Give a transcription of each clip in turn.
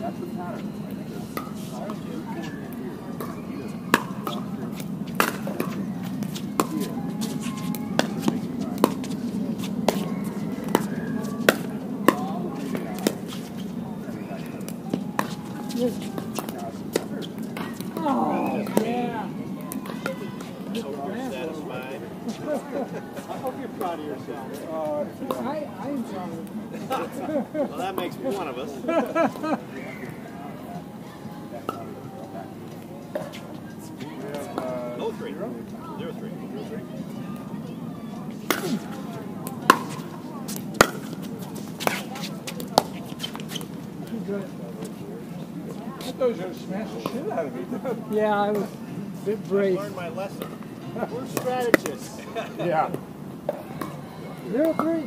That's the pattern. Yeah, I was a bit brave. I learned my lesson. We're strategists. yeah. Zero three.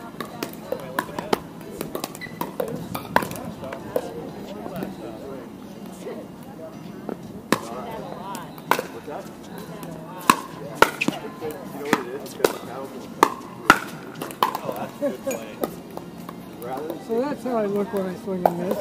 how I look when I swing and miss.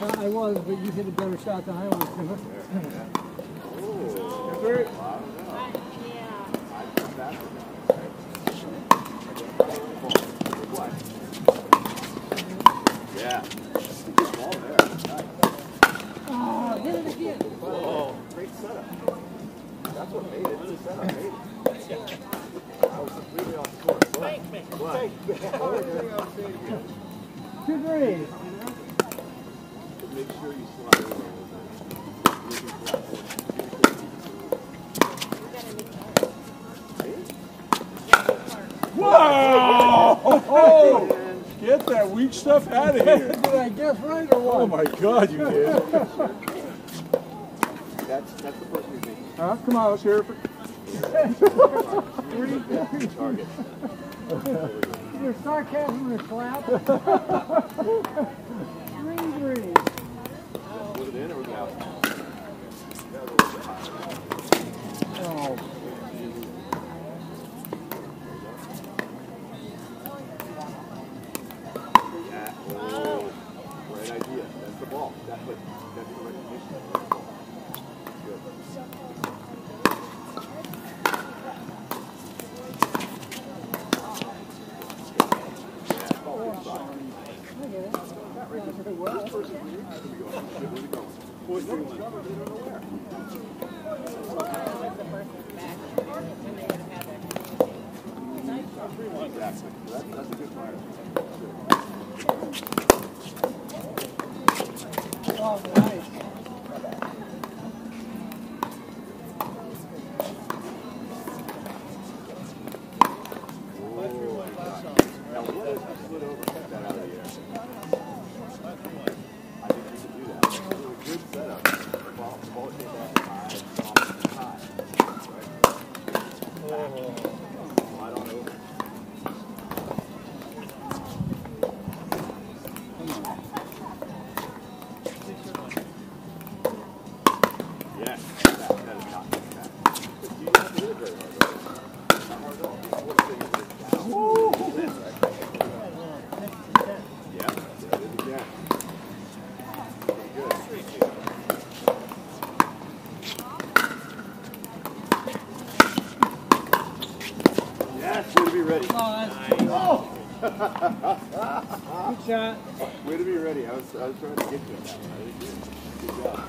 I, was, but you hit a better shot than I was. Oh my God, you did. that's that's the person you beat. Huh? Come on, let's hear it. For... target. Your sarcasm and slap. Oh. Good shot. Way to be ready. I was, I was trying to get you. Good job.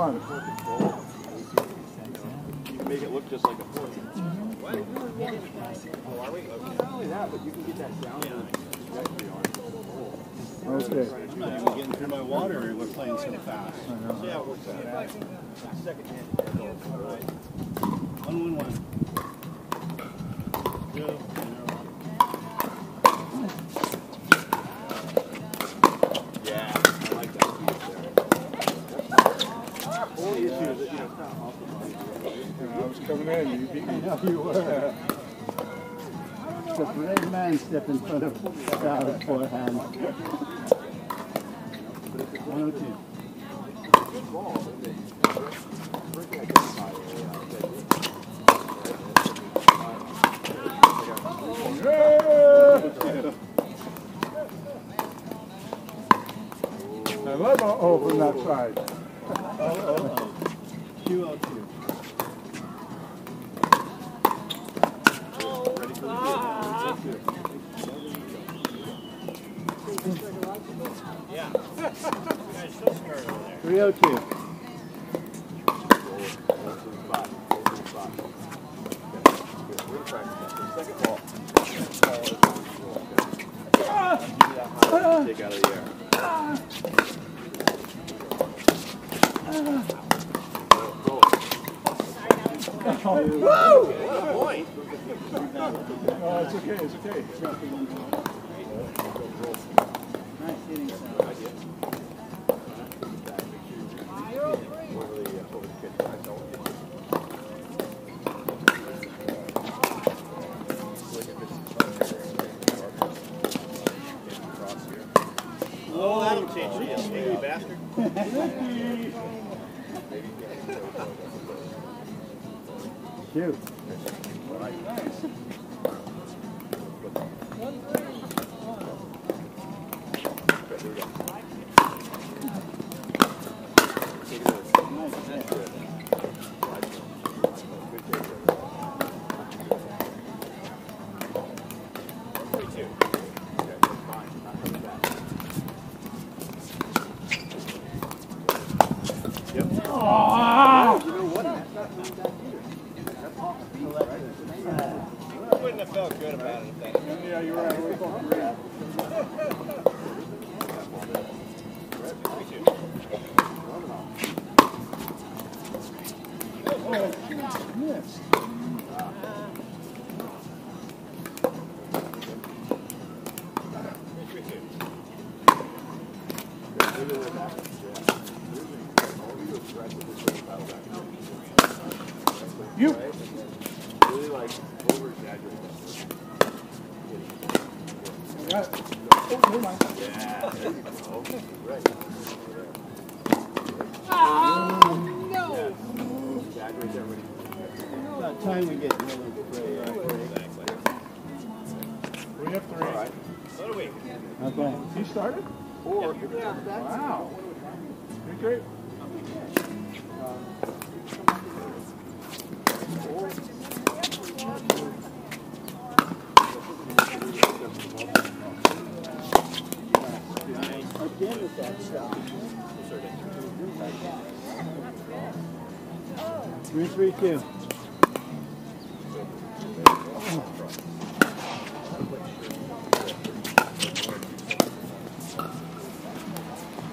one. Make it look just like a fork. Oh, are we? Not only that, but you can get that down. Okay. I'm not even getting through my water. We're playing so fast. I know. Yeah, we're. Second hand. big man step in front of Stroud forehand. 102. I love an open that side.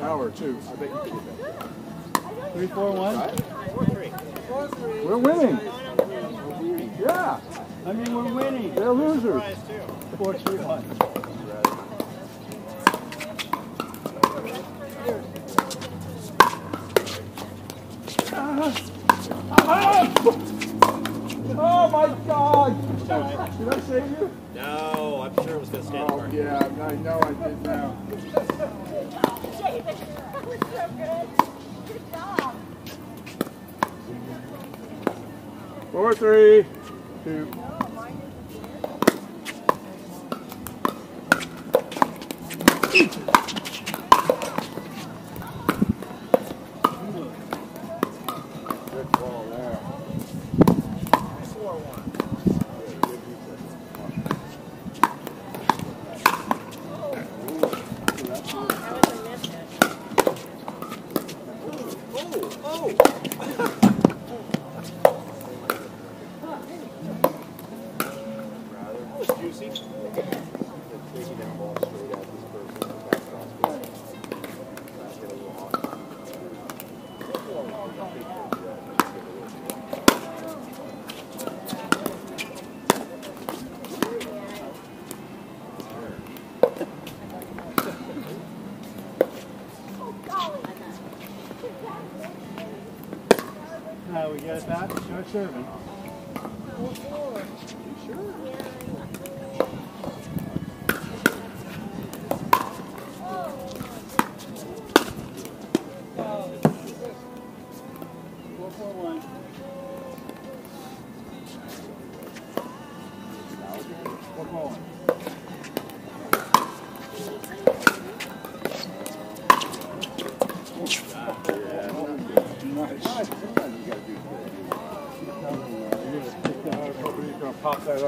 Power, two. I bet you can that. Three, four, one.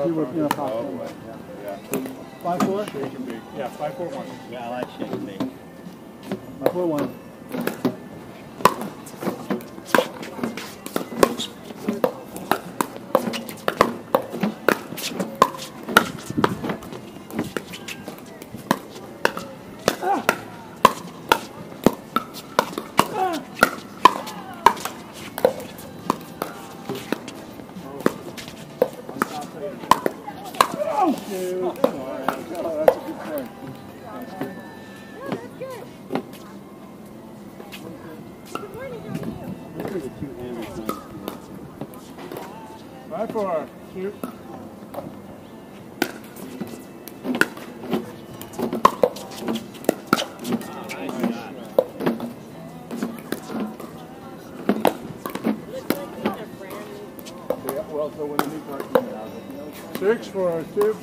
की for two. Oh,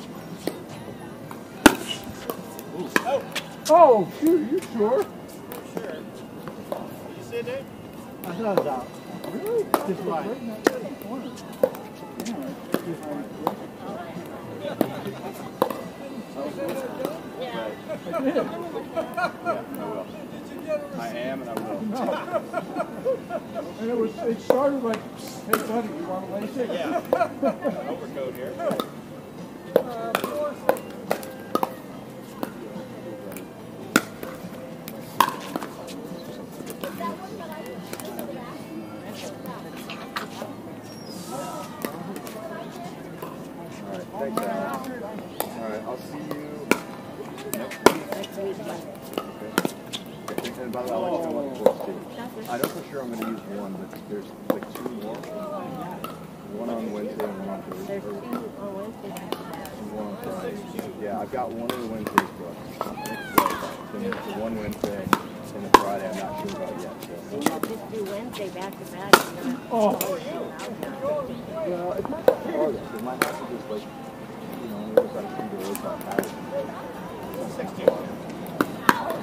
And by the way, I like to do. I'm not for sure I'm going to use one, but there's like two more. One on Wednesday and one on Thursday. There's two on Wednesday. And one on Friday. Yeah, I've got one of the Wednesdays booked. One Wednesday and the Friday I'm not sure about yet. So. And you'll just do Wednesday back to back. Oh. 16.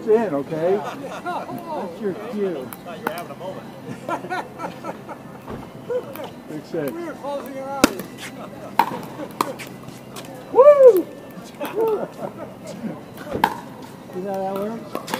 it's in, okay? That's your cue. Thought you were having a moment. Six, six. were closing our eyes. Woo! See how that works?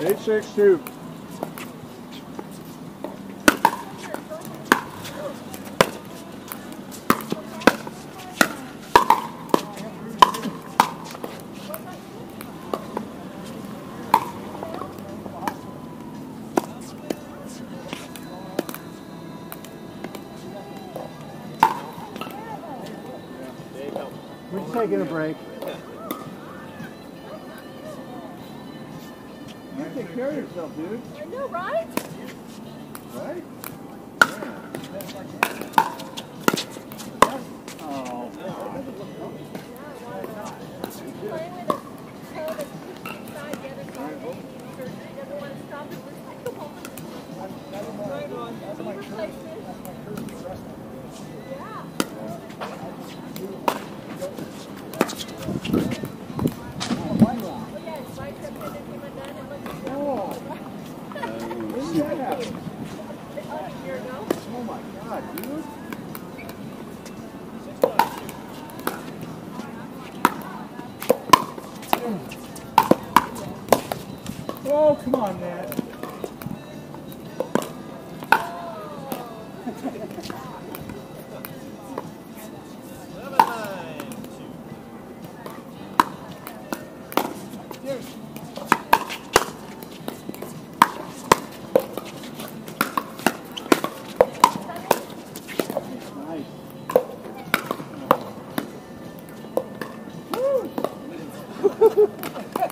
Eight, six, two. There you go. We're taking a break.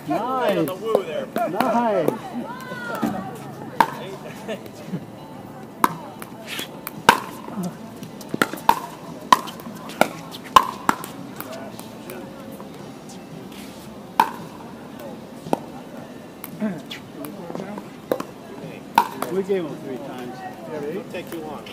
Nice. The woo there. Nice. we gave him three times. Yeah, it didn't take you long.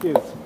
Thank you.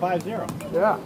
Five zero. Yeah.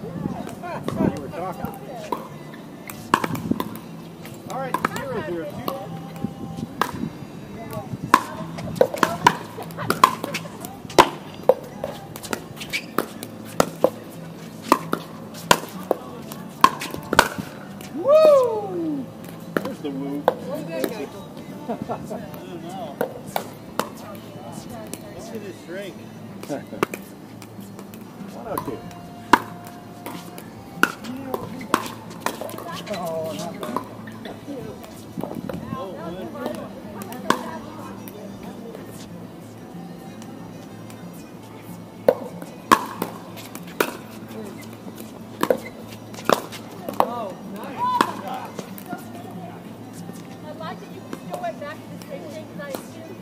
back to the same thing that I assumed?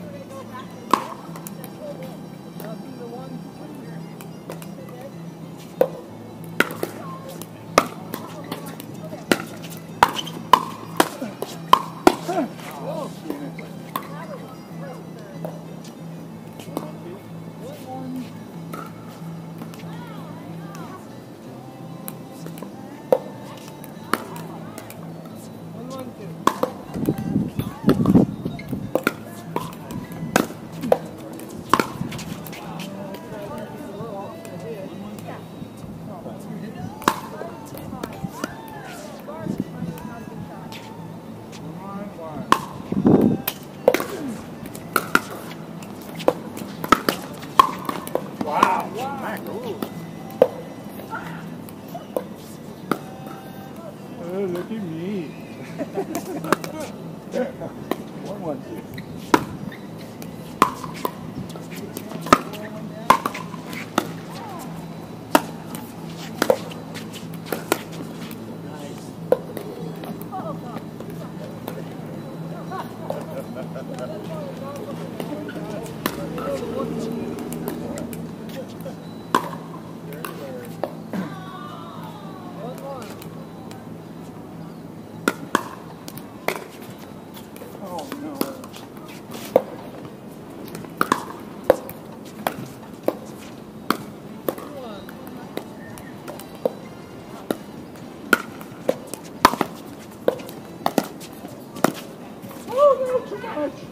Much.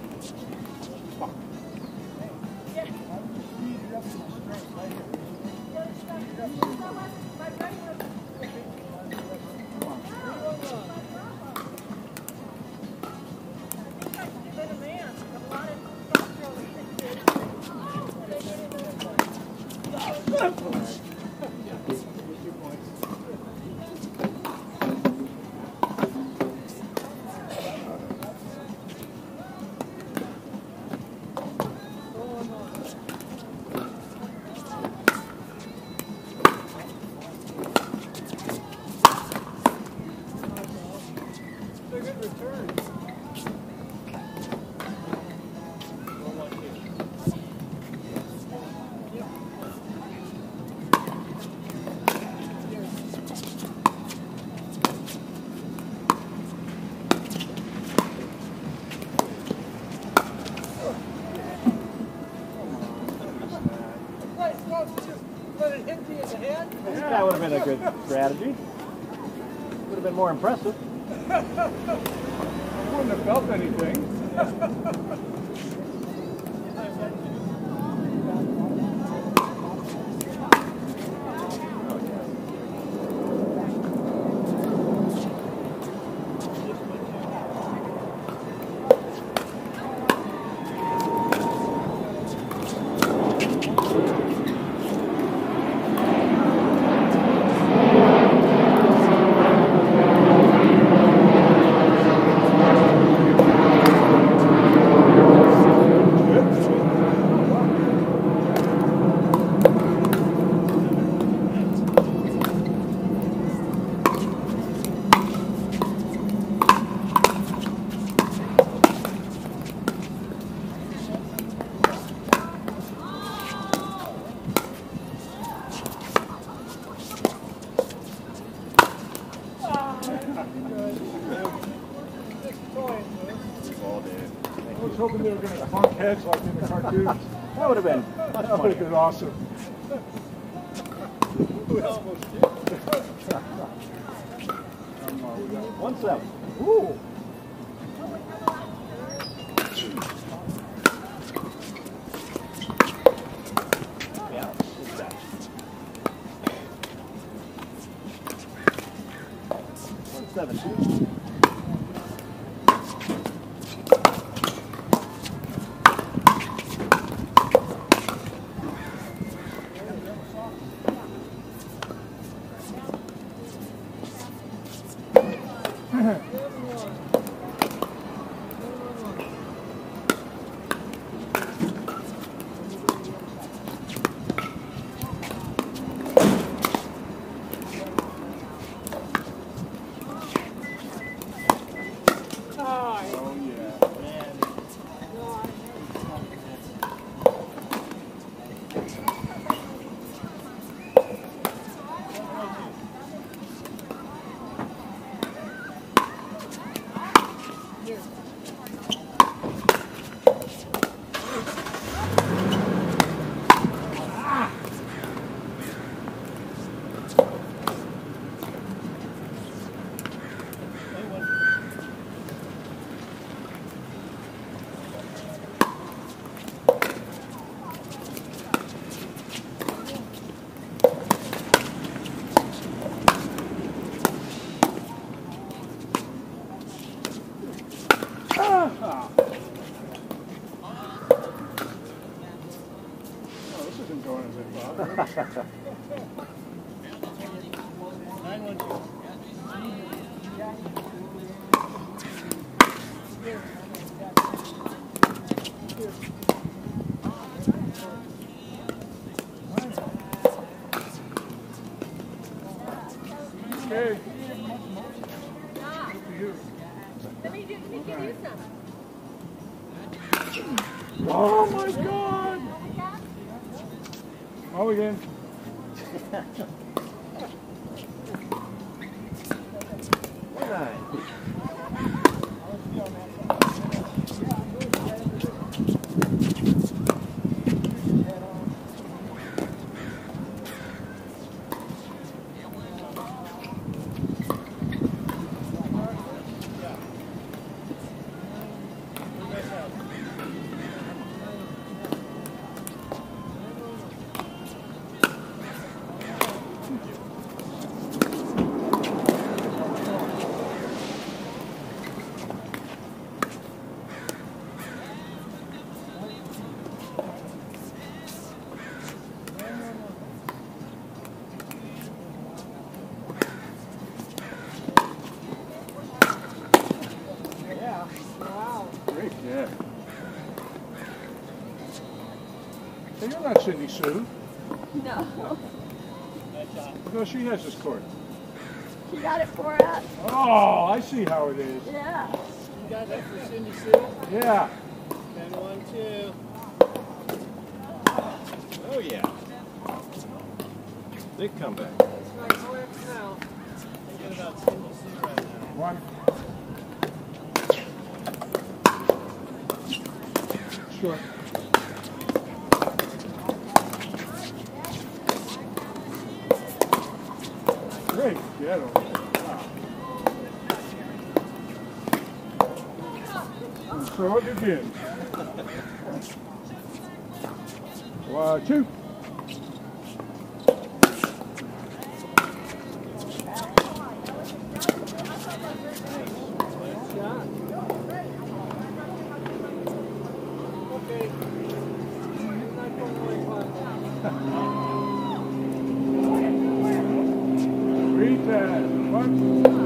Strategy. Would have been more impressive. Not Cindy Sue. No, No, she has this court. she got it for us. Oh, I see how it is. Yeah. You got that for Cindy Sue? Yeah. Ten one two. Oh yeah. Big comeback. That's right, no X now. Thinking about Cindy Sue right now. One. Short. Great. Yeah. And so it begins. One, two. Okay. Nine point one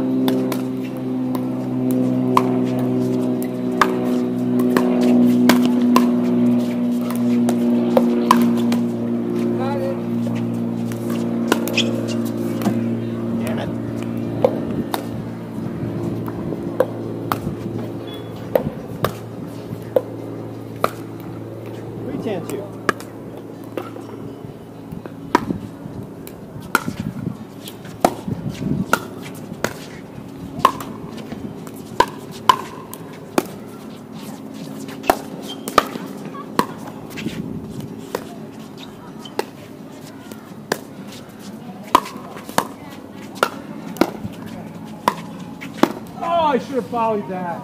volleyed that.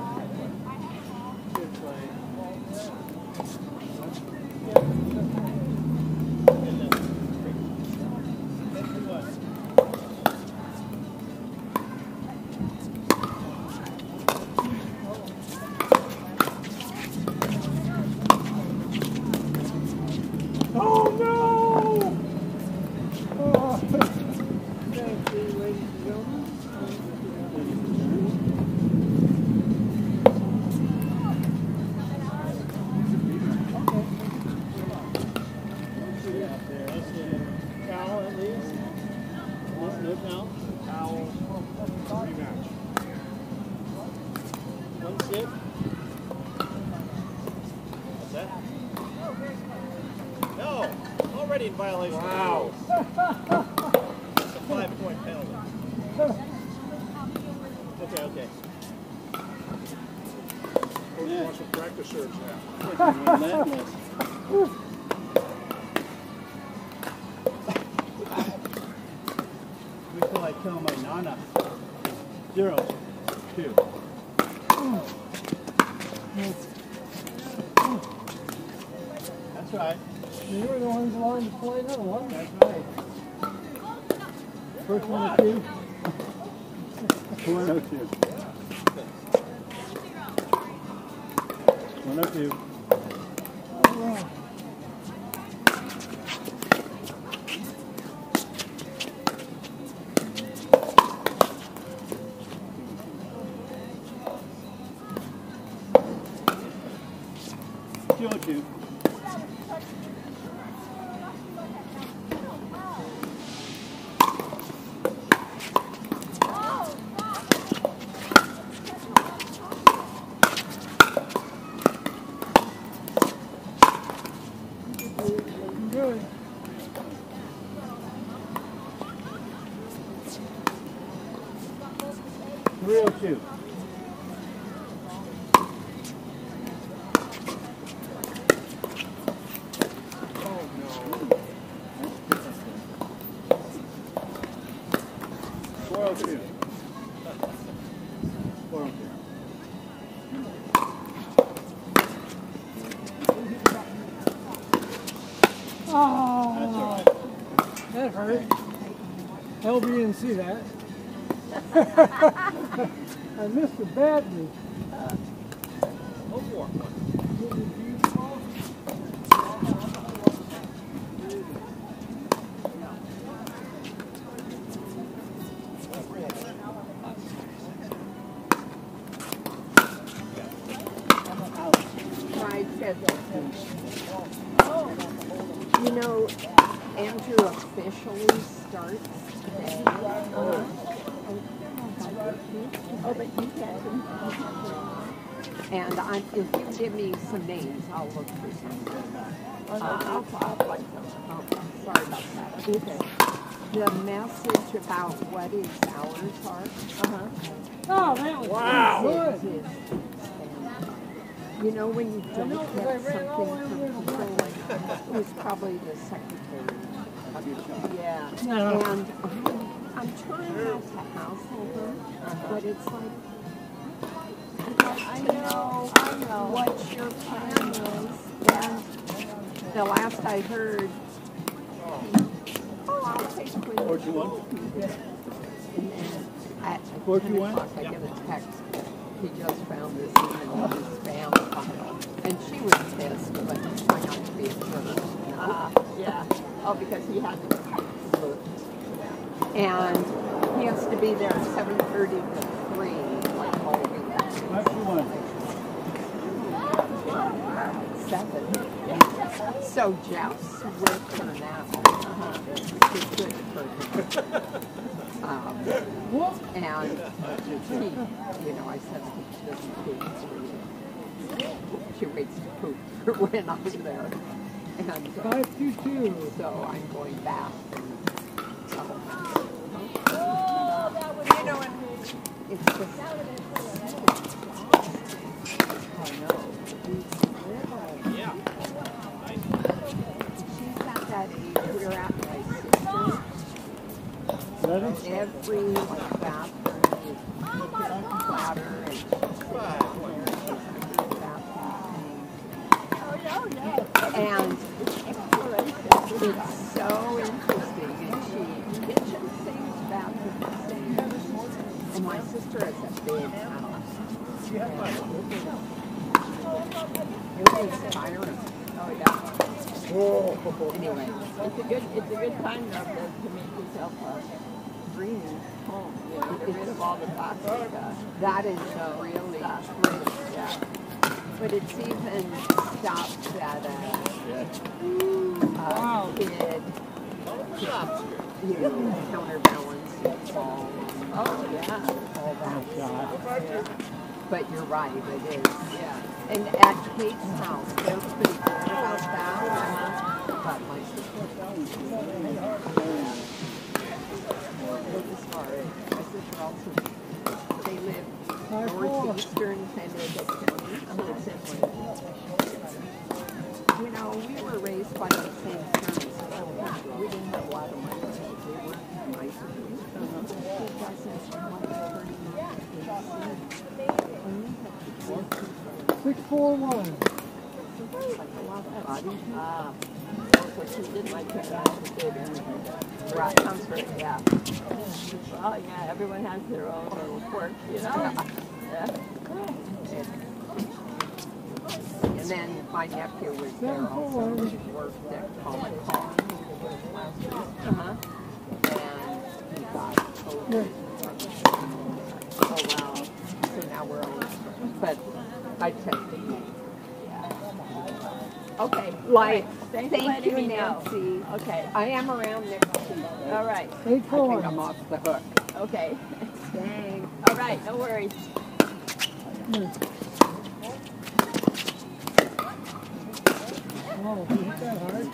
Good play. Oh no! Oh. Thank you, ladies and gentlemen. Towel at least. No, no towel. Towel. Rematch. One sip. What's that? No, already in violation. Wow. It's a five point penalty. Okay, okay. Zero. Two. Play another one. That's right. First one or two? One or two. One or two. Oh that hurt. LB didn't see that. I missed it badly. Pride about that. Okay. The message about what his hours are. Uh-huh. Oh, that was good. You know, when you don't know, get 'cause I ran all the way something over from there. people, like, it was probably the secretary of your job. Yeah. No. And I'm, I'm trying not to hassle them, but it's like, I know, I know what your plan is. And the last I heard, oh, I'll take Quinn. Four two one. And then at Four ten two one? o'clock, I get a text. He just found this in his spam file, and she was pissed, but trying not to be a jerk. Uh, yeah. Oh, because he had to. And he has to be there at seven thirty to three, like all week. Five two one. Seven. So Jeff's with her now. Uh-huh. Which is good for him. Um, and he, you know, I said she doesn't poop. She waits to poop for when I'm there. And uh, Five two two. so I'm going back. Oh, that would You know, and it's just. But you're right, it is. Yeah. And at Kate's house, they're pretty good about that. But my sister, was. My sister also, they live northeastern San Diego County. In You know, we were raised by the same parents. We didn't have a lot of money. We were nice. Doesn't Six four one. Ah. So did like. Right, yeah. Well, yeah, everyone has their own little quirk, you know? Yeah. And then my nephew was there also. Con. Uh-huh. And he got COVID. I checked the name. Yeah. Okay. Like, thank, thank you, Nancy. Know. Okay. I am around next week. All right. Stay cool. I think I'm off the hook. Okay. Dang. All right. No worries. Oh, is that hard?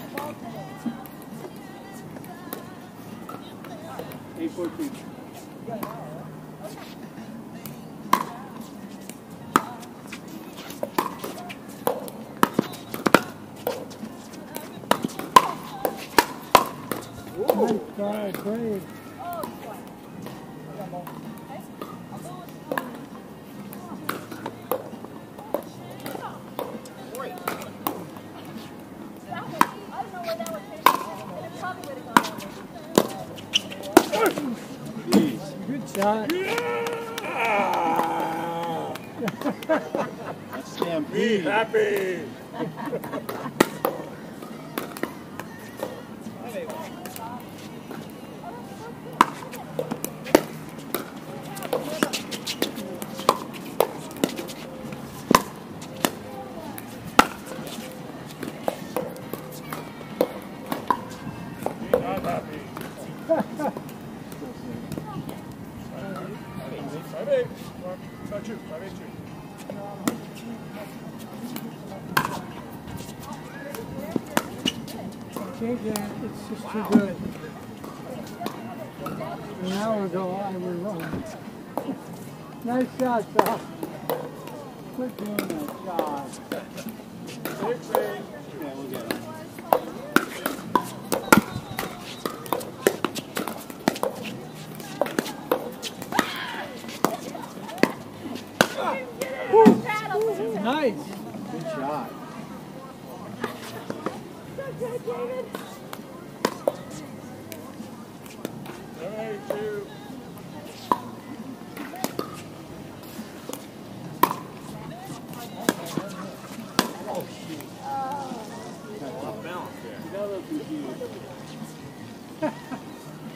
Oh, great. Good shot. Yeah. Stampede. Happy.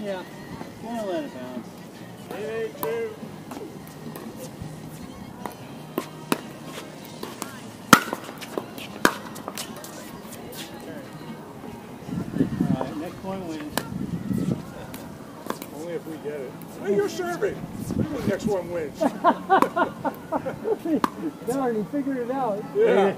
yeah, want to let it bounce. Eight, eight, two. Alright, next wins. Only if we get it. Hey, you're serving! Next one wins. they already figured it out. Yeah.